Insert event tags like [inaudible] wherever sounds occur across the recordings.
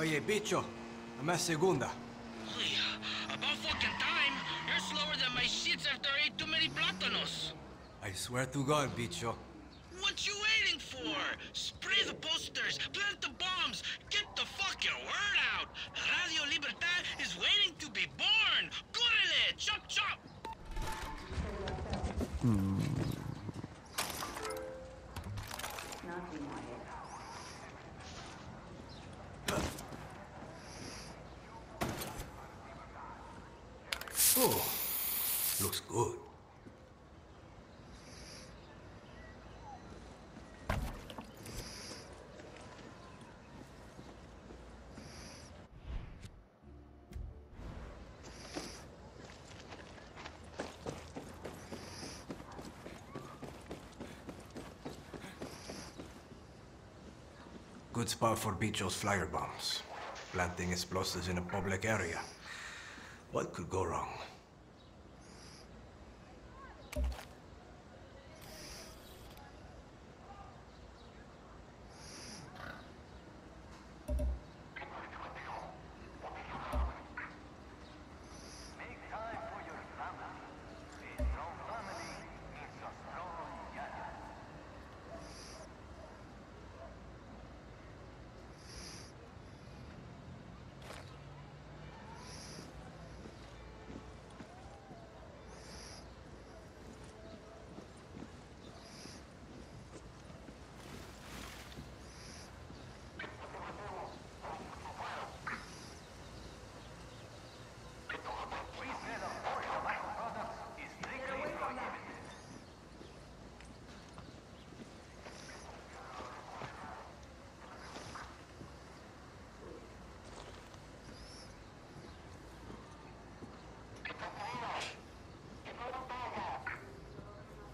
Oye, bicho. I'm a segunda. About fucking time. You're slower than my shits after I ate too many plátanos. I swear to God, bicho. What you waiting for? Spray the posters, plant the bombs, get the fucking word out. Radio Libertad is waiting to be born. Córrele, chop chop. Oh, looks good. Good spot for Bicho's flyer bombs. Planting explosives in a public area. What could go wrong?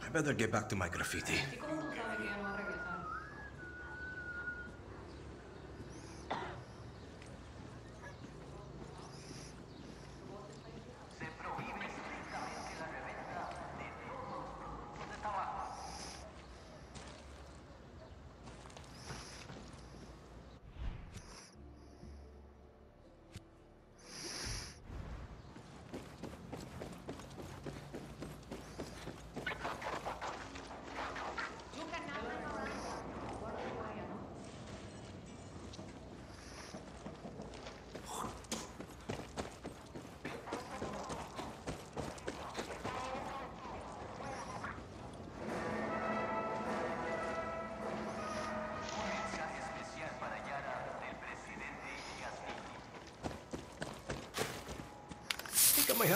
I better get back to my graffiti.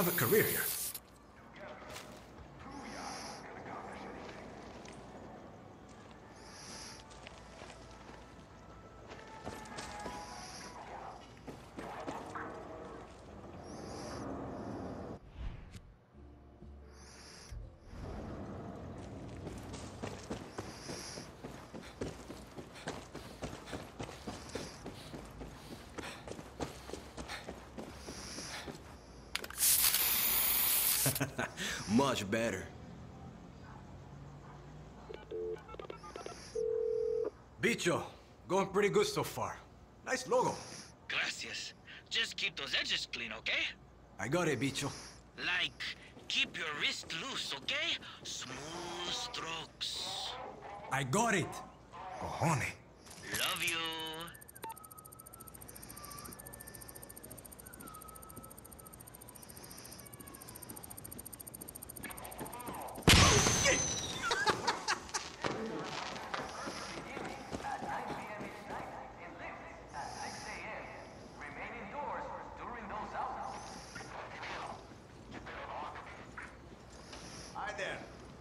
Have a career here. [laughs] Much better. Bicho, going pretty good so far. Nice logo. Gracias. Just keep those edges clean, okay? I got it, Bicho. Like, keep your wrist loose, okay? Smooth strokes. I got it. Cojones.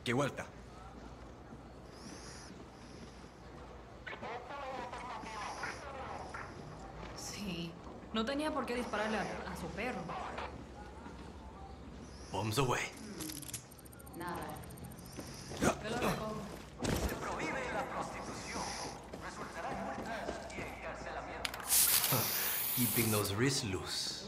Que vuelta. Sí. No tenía por qué dispararle a, a su perro. Bombs away. Nada. Yo lo recojo. [laughs] Keeping those wrists loose.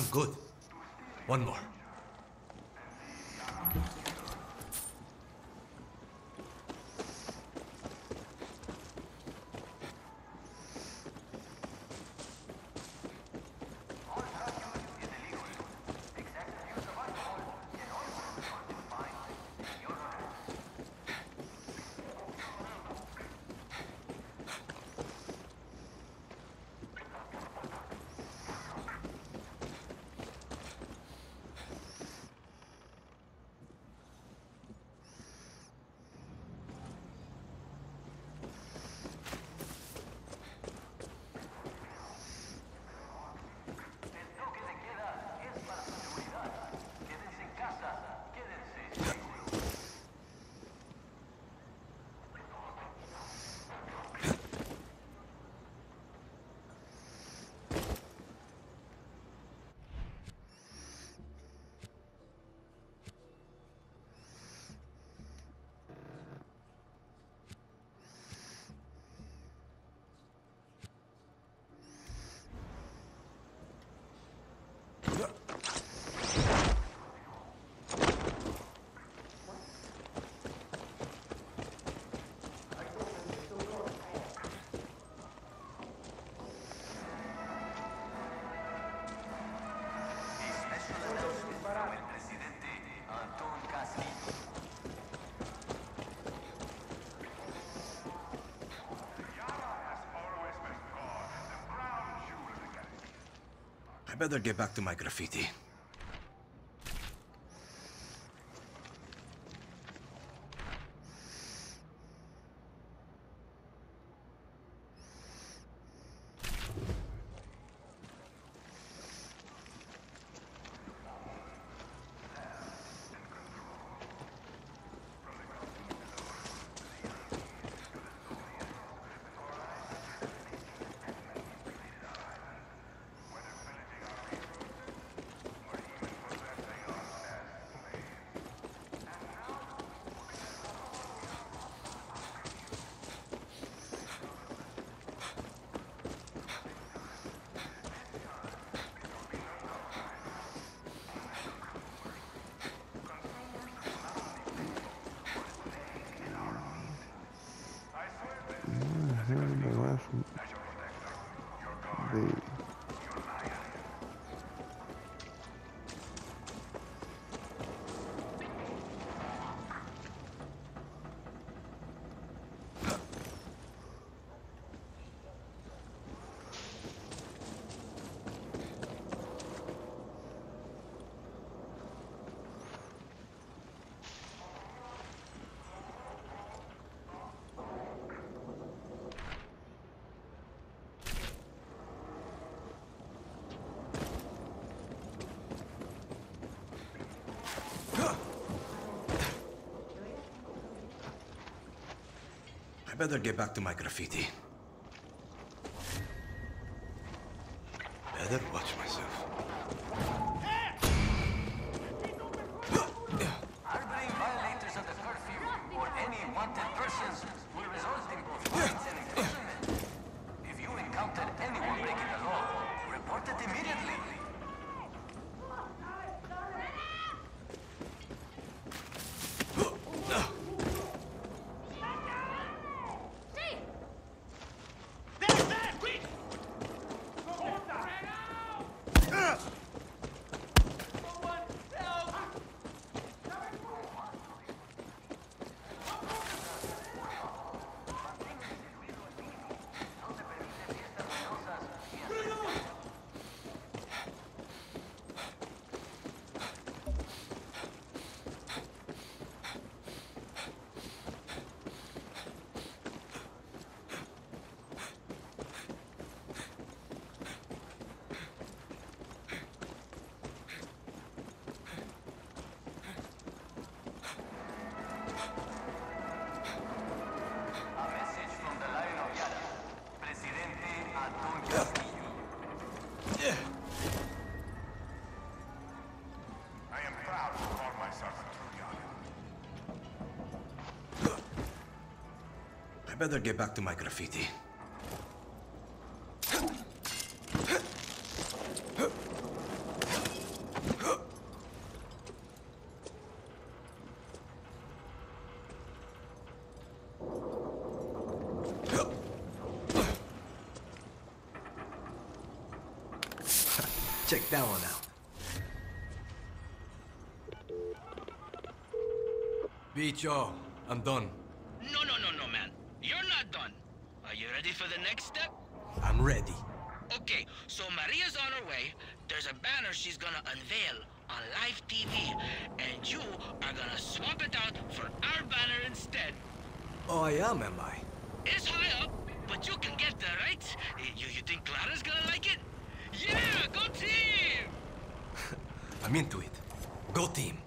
I'm good. One more. better get back to my graffiti. better get back to my graffiti. Better watch better get back to my graffiti. [laughs] Check that one out. Bicho, I'm done. The next step? I'm ready. Okay, so Maria's on her way. There's a banner she's gonna unveil on live TV, and you are gonna swap it out for our banner instead. Oh, I am, am I? It's high up, but you can get there, right? You, you think Clara's gonna like it? Yeah, go team! [laughs] I'm into it. Go team.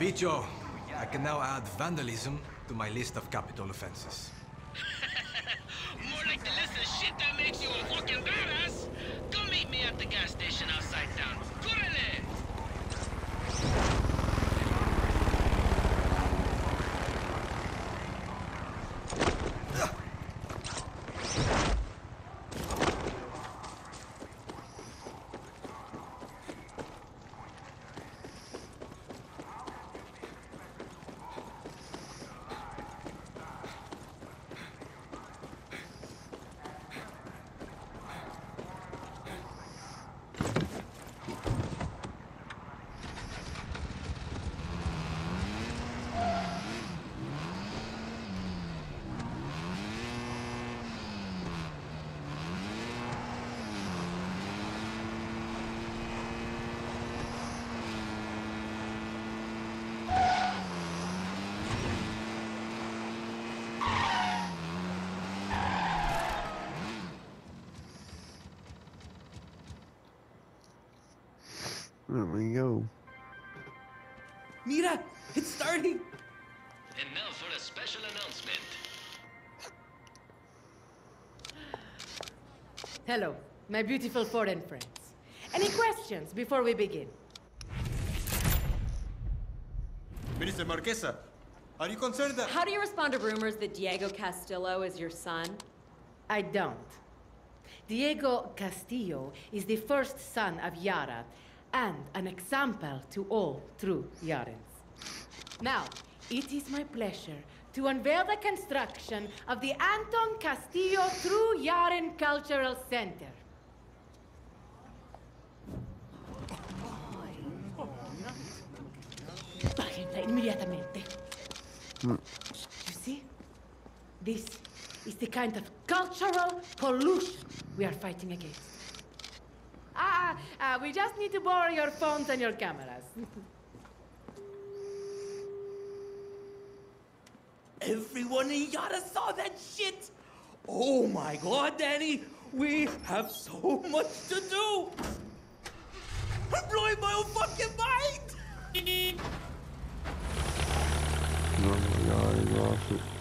Bicho, I can now add vandalism to my list of capital offenses. Hello, my beautiful foreign friends. Any questions before we begin? Minister Marquesa, are you concerned that... How do you respond to rumors that Diego Castillo is your son? I don't. Diego Castillo is the first son of Yara and an example to all true Yarans. Now, it is my pleasure to unveil the construction of the Anton Castillo True Yaran Cultural Center. Bájenla inmediatamente. You see? This is the kind of cultural pollution we are fighting against. Ah, ah, we just need to borrow your phones and your cameras. [laughs] Everyone in Yara saw that shit. Oh my god, Dani. We have so much to do. I'm blowing my own fucking mind. Oh my god, he lost it.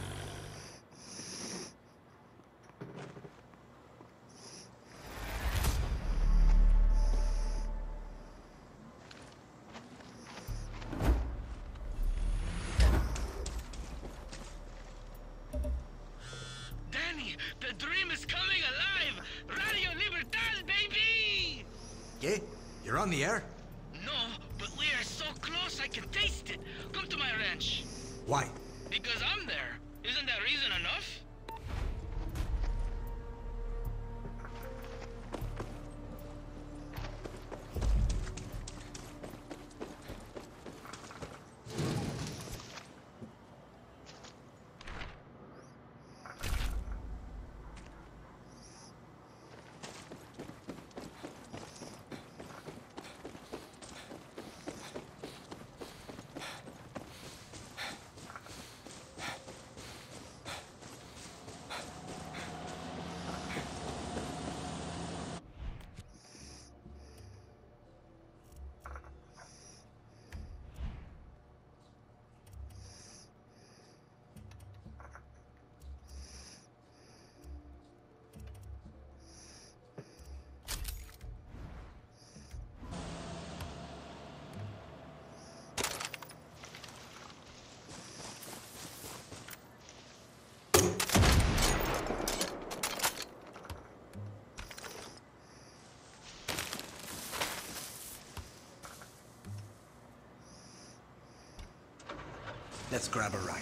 Let's grab a ride.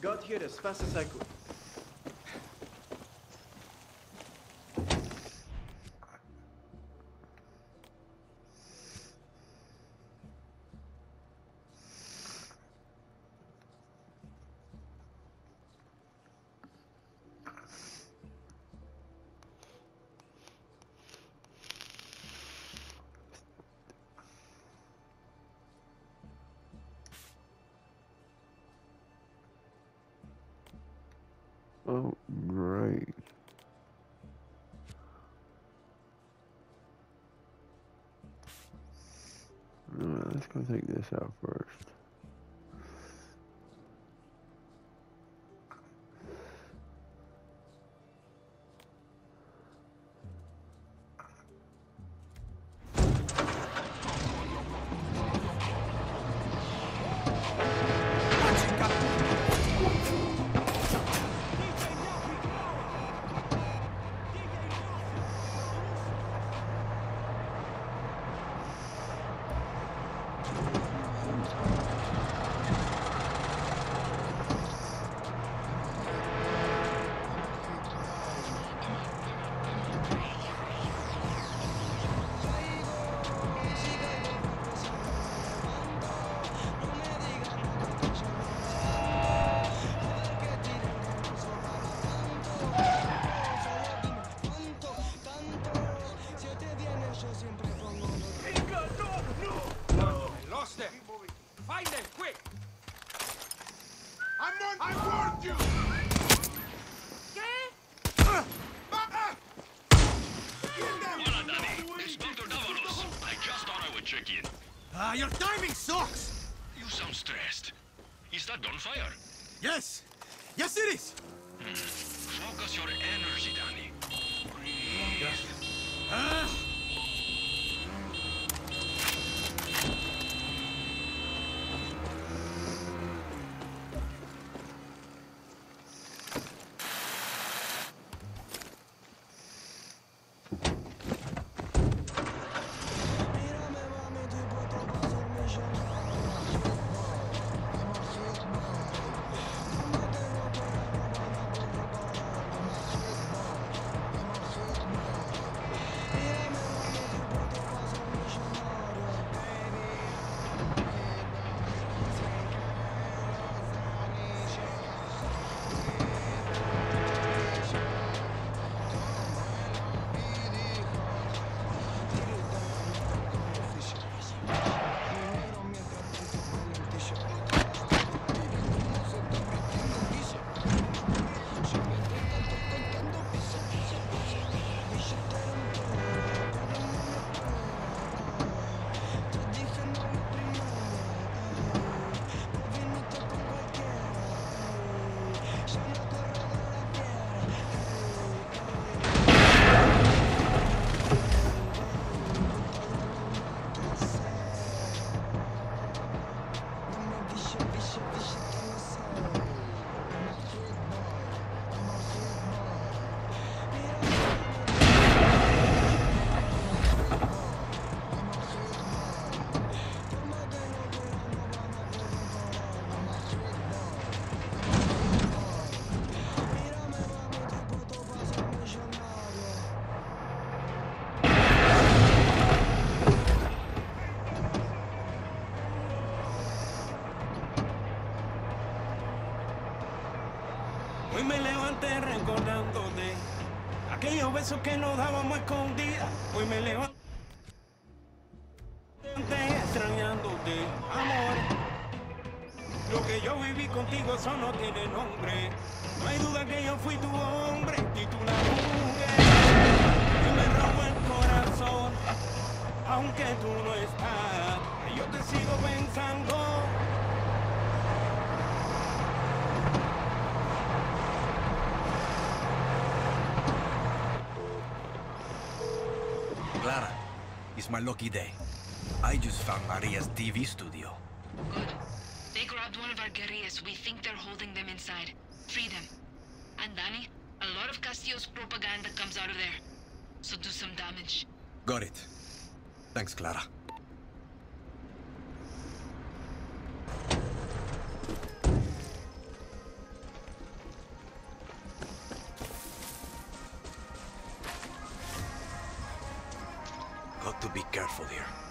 Got here as fast as I could. Besos que nos dábamos escondidas. Hoy me levanté it's my lucky day. I just found Maria's TV studio. Good. They grabbed one of our guerrillas. We think they're holding them inside. Free them. And Dani, a lot of Castillo's propaganda comes out of there. So do some damage. Got it. Thanks, Clara. Be careful here.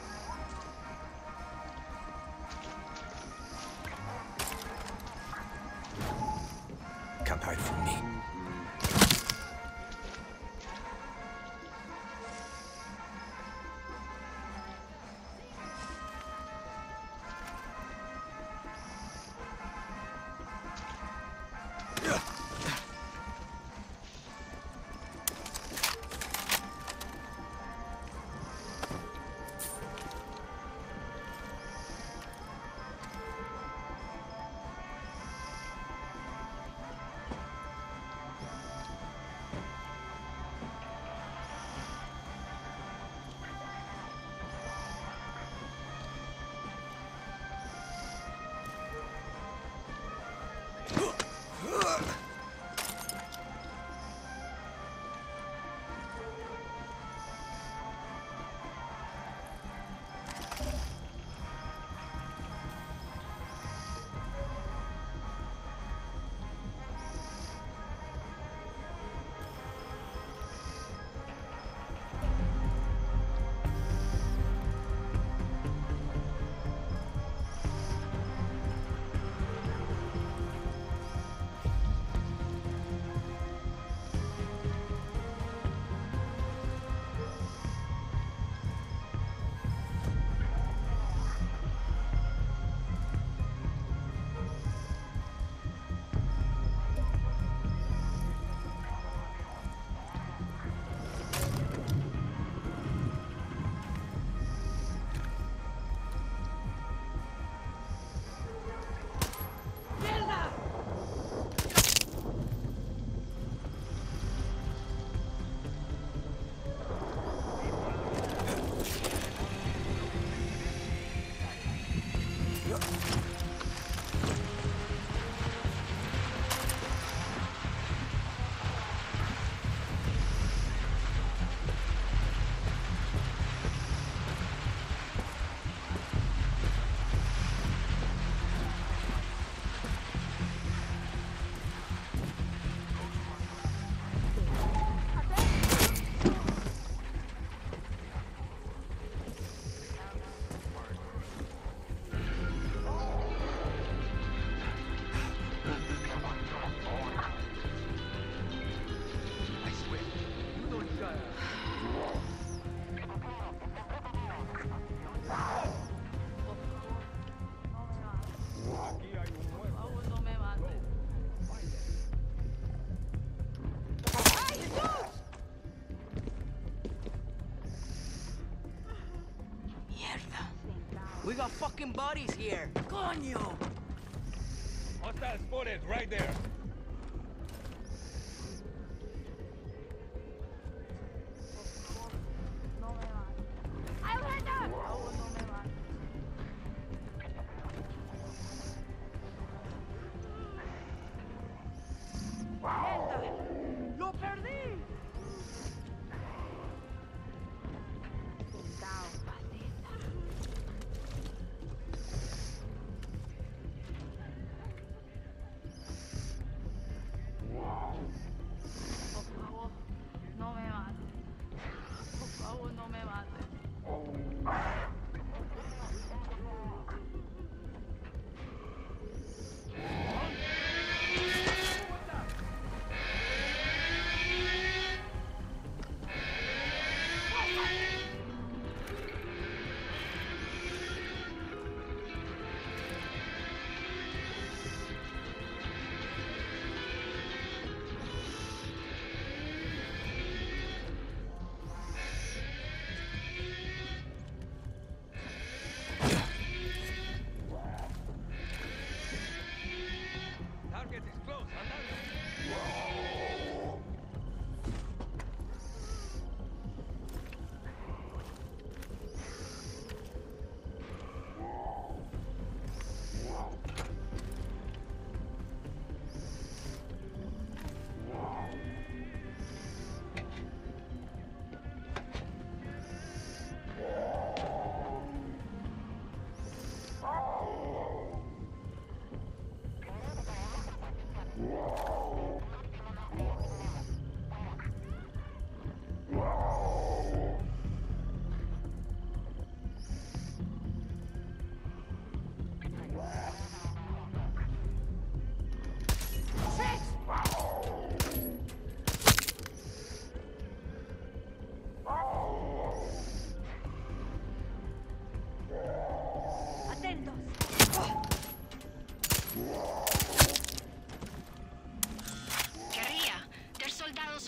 Bodies here.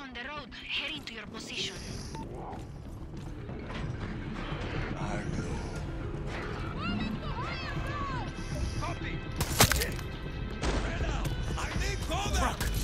On the road, heading to your position. Copy! Right now! I need cover!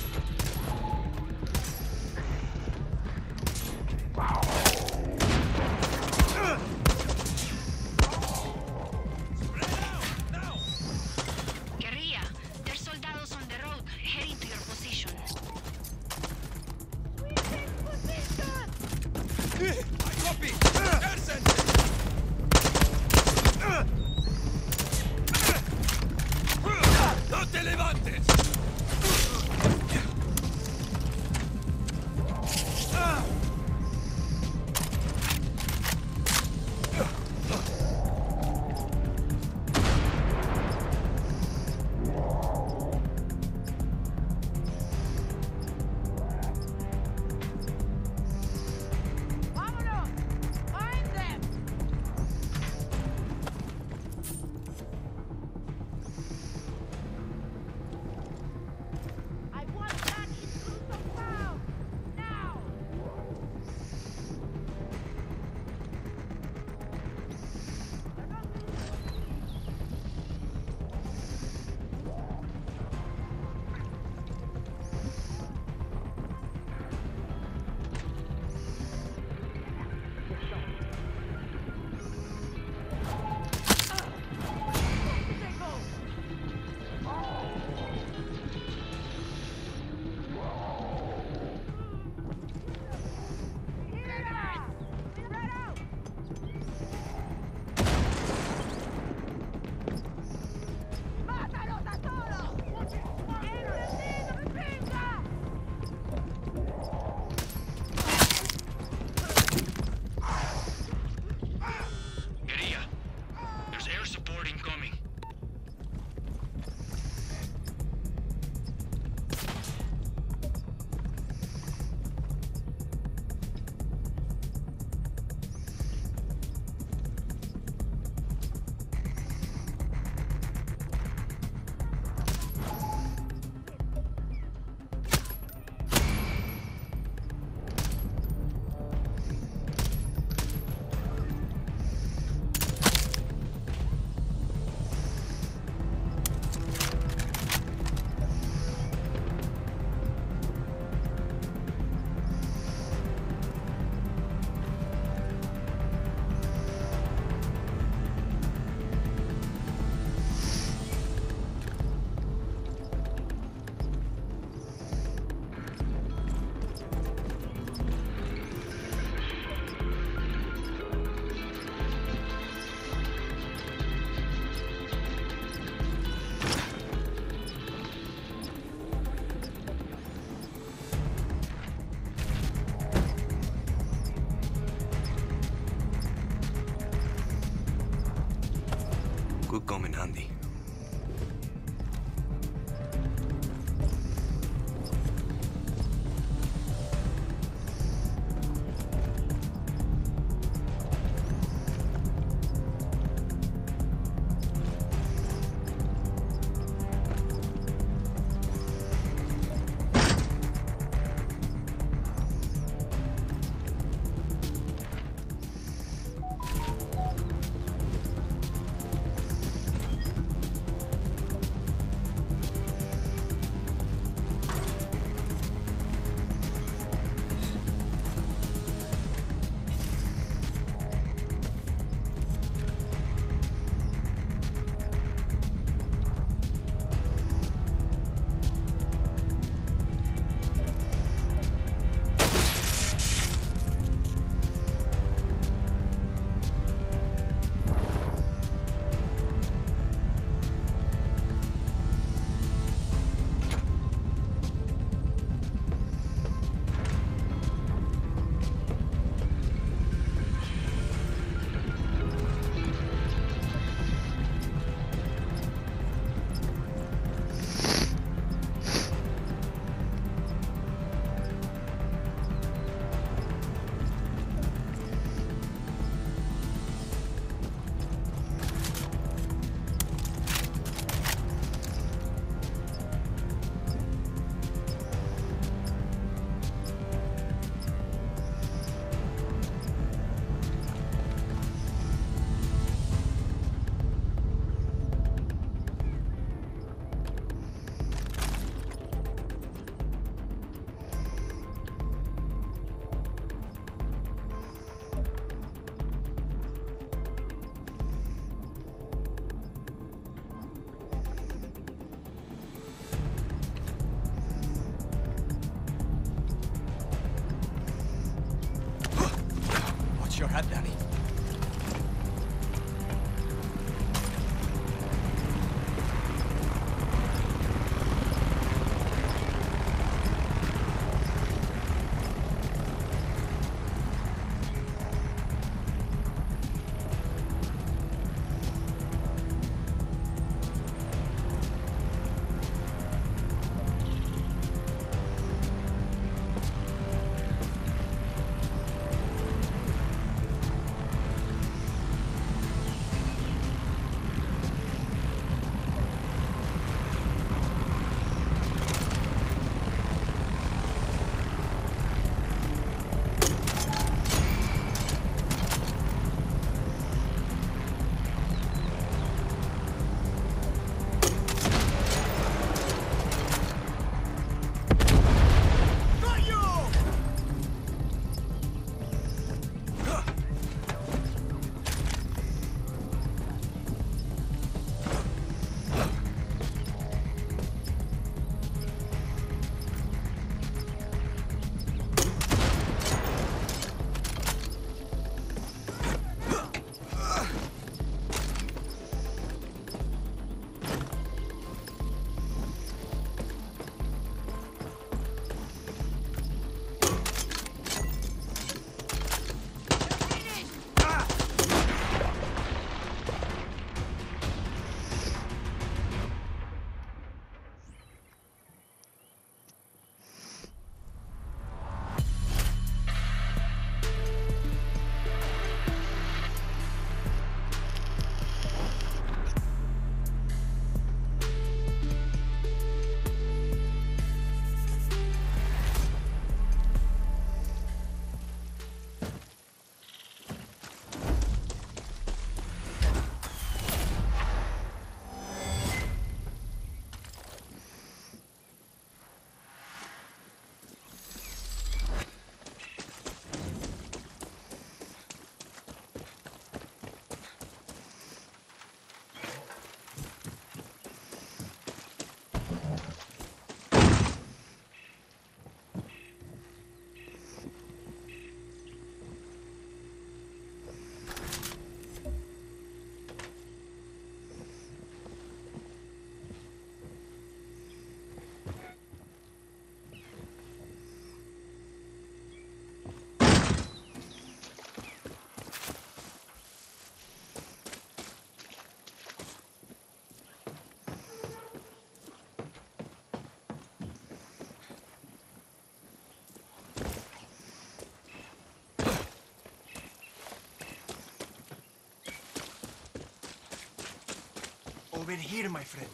Over here, my friend.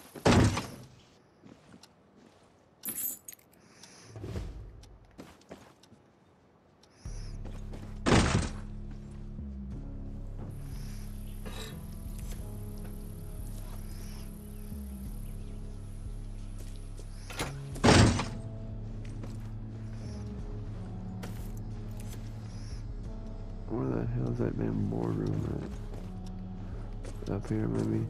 Where the hell's that damn boardroom at? Up here, maybe?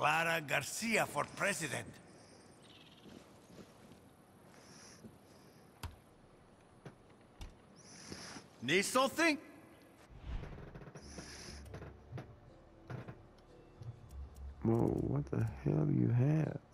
Clara Garcia for president. Need something? Whoa, what the hell do you have?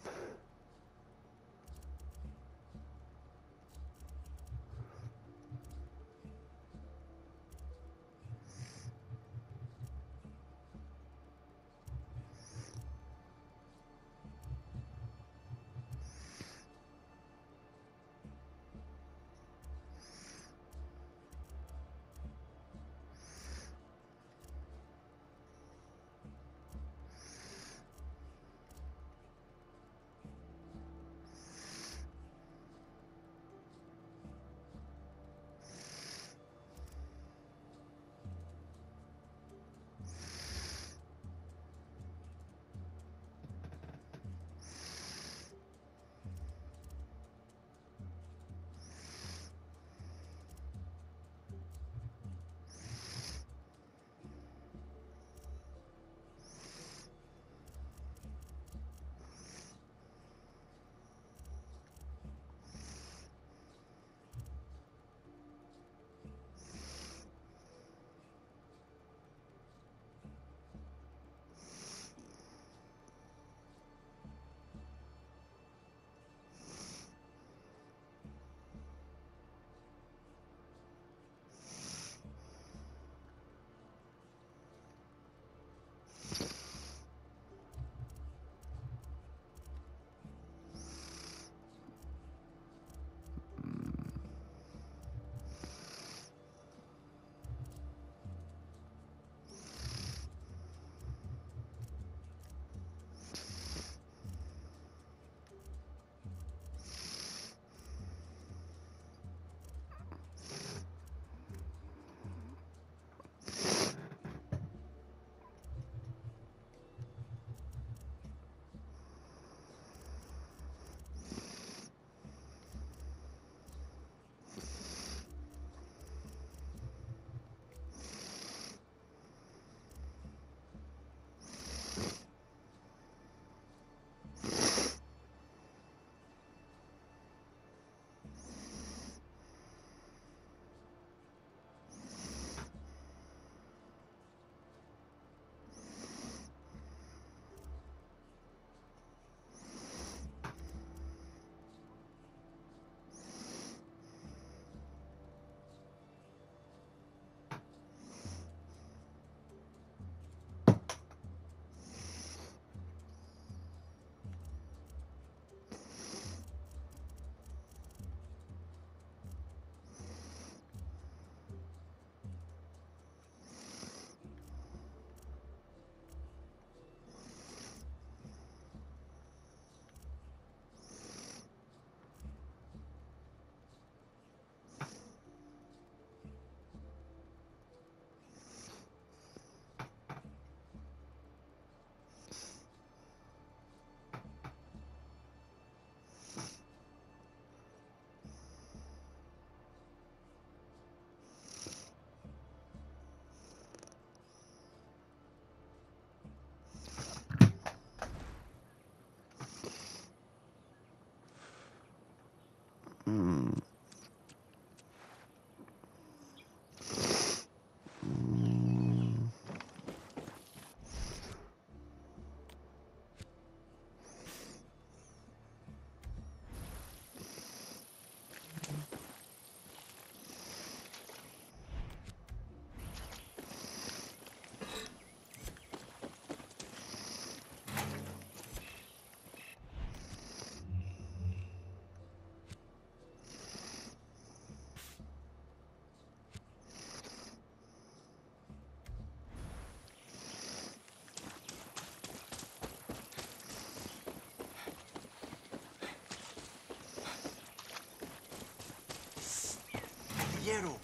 Caballero.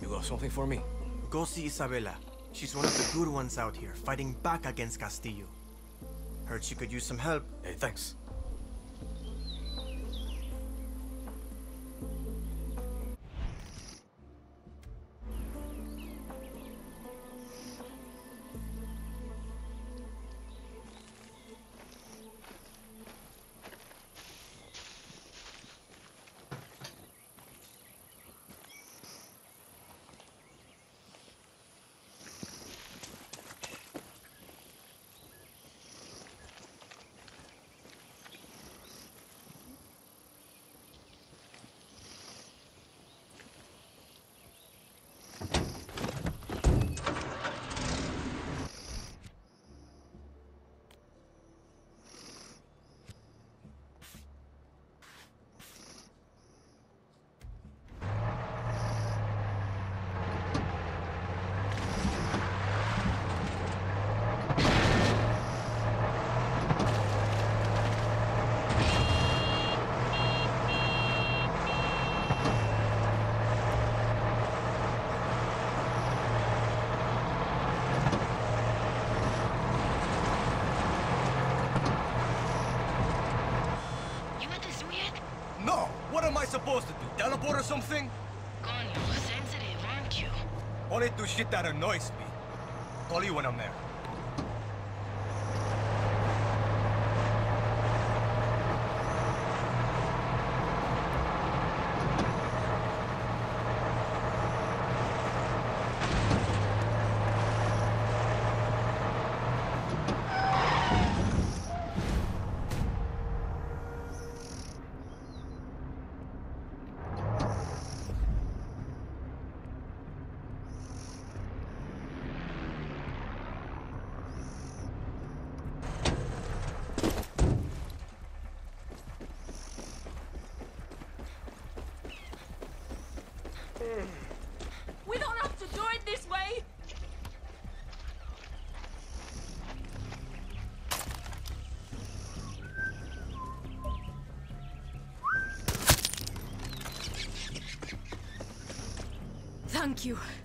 You got something for me? Go see Isabela. She's one of the good ones out here, fighting back against Castillo. Heard she could use some help. Hey, thanks. Something? Coño, sensitive, aren't you? Only do shit that annoys me. Call you when I'm there. Thank you.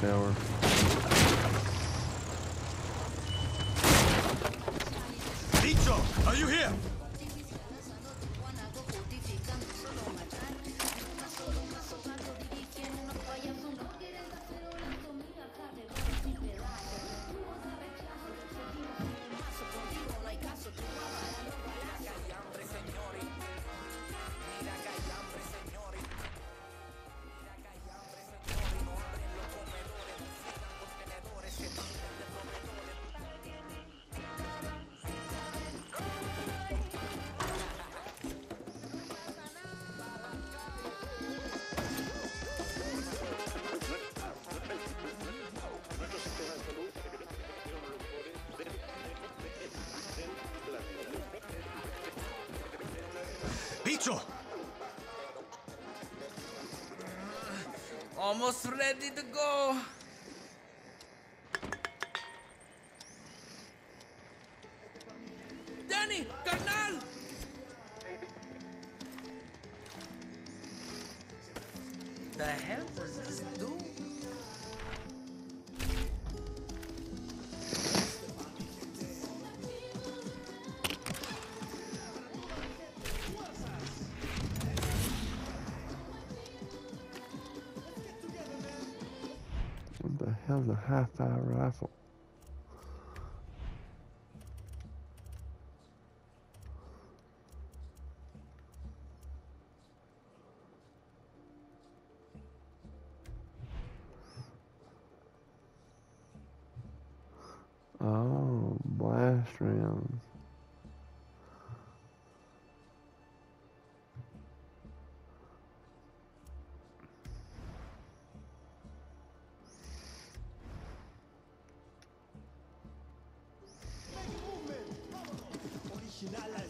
Tower. Almost ready to go. La la.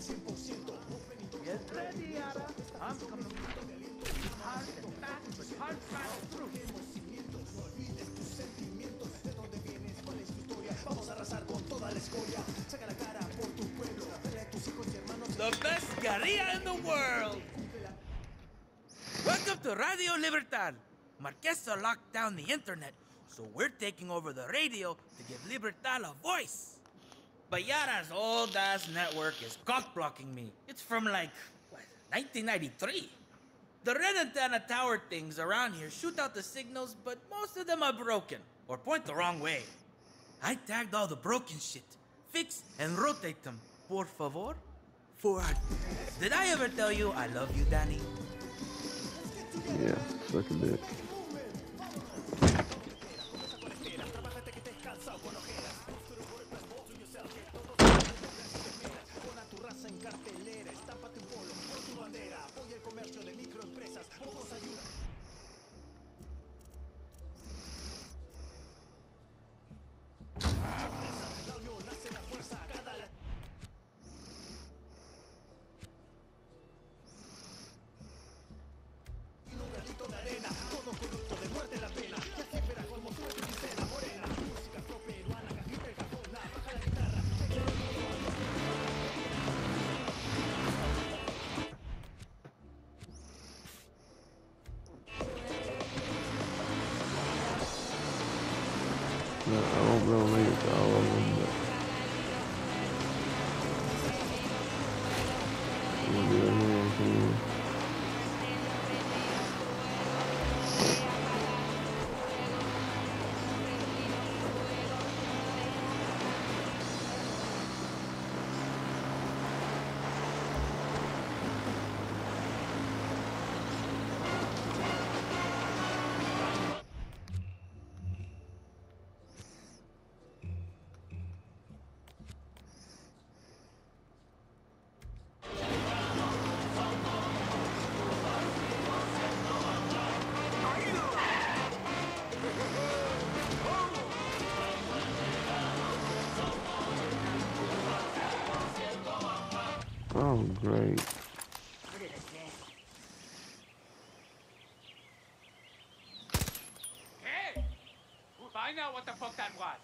The best guerrilla in the world! Welcome to Radio Libertad. Marquesa locked down the internet, so we're taking over the radio to give Libertad a voice. But Yara's old ass network is cock blocking me. It's from like, what, 1993? The red antenna tower things around here shoot out the signals, but most of them are broken or point the wrong way. I tagged all the broken shit, fix and rotate them. Por favor? For Did I ever tell you I love you, Dani? Yeah, a dick. Great. Hey! We'll what the fuck that was.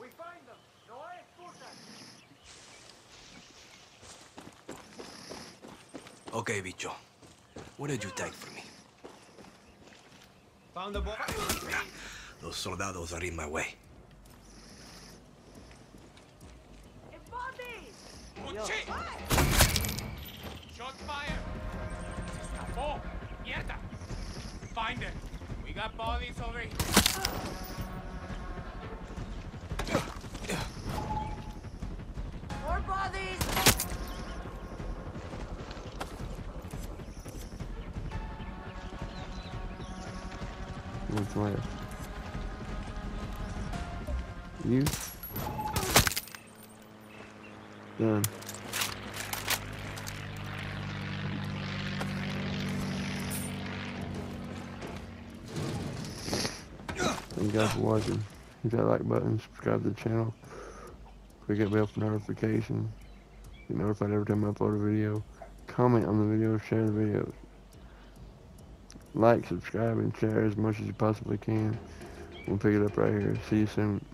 We find them. No. Okay, bicho. What did you take from me? Found the boy. Those soldados are in my way. Watching. Hit that like button, subscribe to the channel, click that bell for notifications. Get notified every time I upload a video. Comment on the video, share the video, Like, subscribe, and share as much as you possibly can. We'll pick it up right here. See you soon.